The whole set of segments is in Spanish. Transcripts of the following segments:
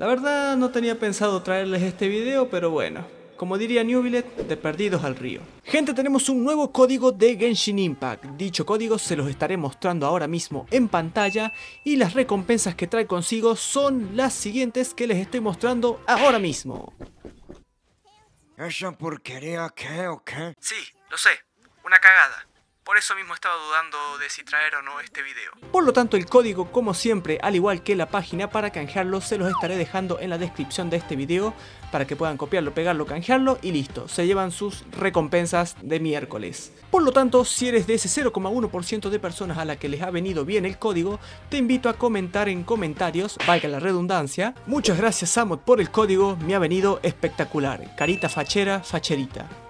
La verdad no tenía pensado traerles este video, pero bueno, como diría Newbillet, de perdidos al río. Gente, tenemos un nuevo código de Genshin Impact. Dicho código se los estaré mostrando ahora mismo en pantalla y las recompensas que trae consigo son las siguientes que les estoy mostrando ahora mismo. ¿Esa porquería qué o qué? Sí, lo sé, una cagada. Por eso mismo estaba dudando de si traer o no este video. Por lo tanto, el código, como siempre, al igual que la página para canjearlo, se los estaré dejando en la descripción de este video para que puedan copiarlo, pegarlo, canjearlo y listo, se llevan sus recompensas de miércoles. Por lo tanto, si eres de ese 0,1% de personas a la que les ha venido bien el código, te invito a comentar en comentarios, valga la redundancia, muchas gracias Samot por el código, me ha venido espectacular, carita fachera, facherita.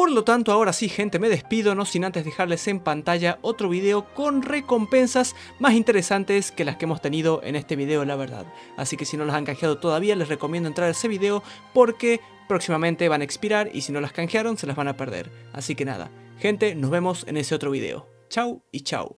Por lo tanto, ahora sí gente, me despido, no sin antes dejarles en pantalla otro video con recompensas más interesantes que las que hemos tenido en este video, la verdad. Así que si no las han canjeado todavía, les recomiendo entrar a ese video porque próximamente van a expirar y si no las canjearon, se las van a perder. Así que nada, gente, nos vemos en ese otro video. Chau y chau.